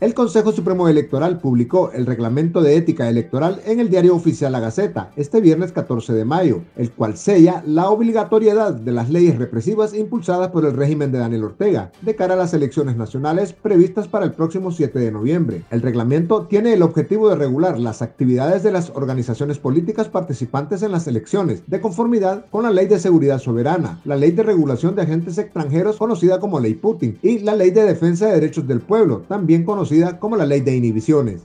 El Consejo Supremo Electoral publicó el reglamento de ética electoral en el diario oficial La Gaceta este viernes 14 de mayo, el cual sella la obligatoriedad de las leyes represivas impulsadas por el régimen de Daniel Ortega de cara a las elecciones nacionales previstas para el próximo 7 de noviembre. El reglamento tiene el objetivo de regular las actividades de las organizaciones políticas participantes en las elecciones, de conformidad con la Ley de Seguridad Soberana, la Ley de Regulación de Agentes Extranjeros conocida como Ley Putin y la Ley de Defensa de Derechos del Pueblo, también conocida como la ley de inhibiciones.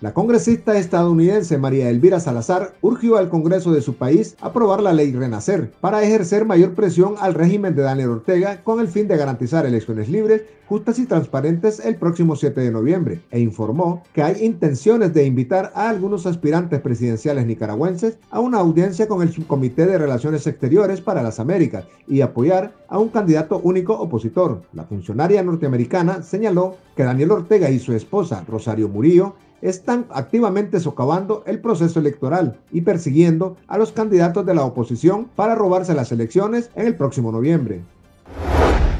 La congresista estadounidense María Elvira Salazar urgió al Congreso de su país aprobar la ley Renacer para ejercer mayor presión al régimen de Daniel Ortega con el fin de garantizar elecciones libres, justas y transparentes el próximo 7 de noviembre e informó que hay intenciones de invitar a algunos aspirantes presidenciales nicaragüenses a una audiencia con el Subcomité de Relaciones Exteriores para las Américas y apoyar a un candidato único opositor. La funcionaria norteamericana señaló que Daniel Ortega y su esposa Rosario Murillo están activamente socavando el proceso electoral y persiguiendo a los candidatos de la oposición para robarse las elecciones en el próximo noviembre.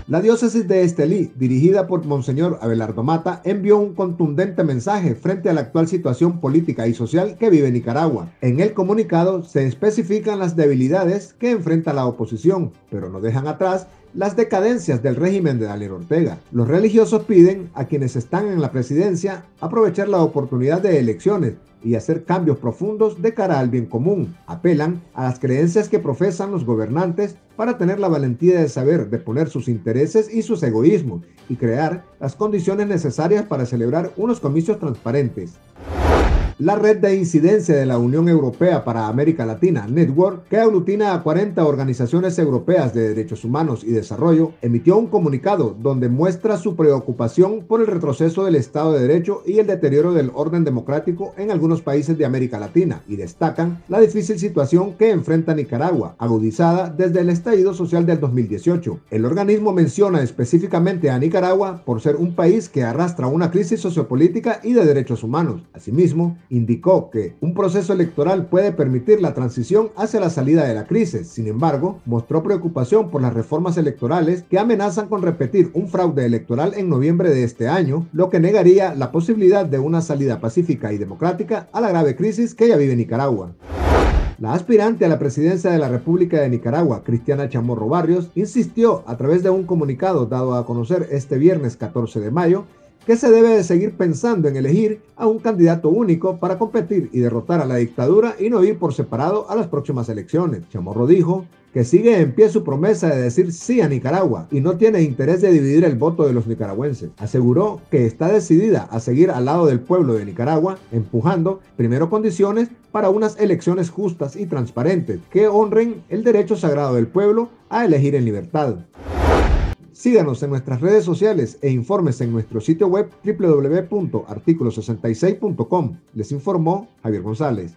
La diócesis de Estelí, dirigida por Monseñor Abelardo Mata, envió un contundente mensaje frente a la actual situación política y social que vive Nicaragua. En el comunicado se especifican las debilidades que enfrenta la oposición, pero no dejan atrás las decadencias del régimen de Daniel Ortega. Los religiosos piden a quienes están en la presidencia aprovechar la oportunidad de elecciones y hacer cambios profundos de cara al bien común. Apelan a las creencias que profesan los gobernantes para tener la valentía de saber deponer sus intereses y sus egoísmos y crear las condiciones necesarias para celebrar unos comicios transparentes. La red de incidencia de la Unión Europea para América Latina, Network, que aglutina a 40 organizaciones europeas de derechos humanos y desarrollo, emitió un comunicado donde muestra su preocupación por el retroceso del Estado de Derecho y el deterioro del orden democrático en algunos países de América Latina y destacan la difícil situación que enfrenta Nicaragua, agudizada desde el estallido social del 2018. El organismo menciona específicamente a Nicaragua por ser un país que arrastra una crisis sociopolítica y de derechos humanos. Asimismo, indicó que un proceso electoral puede permitir la transición hacia la salida de la crisis. Sin embargo, mostró preocupación por las reformas electorales que amenazan con repetir un fraude electoral en noviembre de este año, lo que negaría la posibilidad de una salida pacífica y democrática a la grave crisis que ya vive Nicaragua. La aspirante a la presidencia de la República de Nicaragua, Cristiana Chamorro Barrios, insistió a través de un comunicado dado a conocer este viernes 14 de mayo que se debe de seguir pensando en elegir a un candidato único para competir y derrotar a la dictadura y no ir por separado a las próximas elecciones. Chamorro dijo que sigue en pie su promesa de decir sí a Nicaragua y no tiene interés de dividir el voto de los nicaragüenses. Aseguró que está decidida a seguir al lado del pueblo de Nicaragua, empujando primero condiciones para unas elecciones justas y transparentes que honren el derecho sagrado del pueblo a elegir en libertad. Síganos en nuestras redes sociales e informes en nuestro sitio web www.articulo66.com. Les informó Javier González.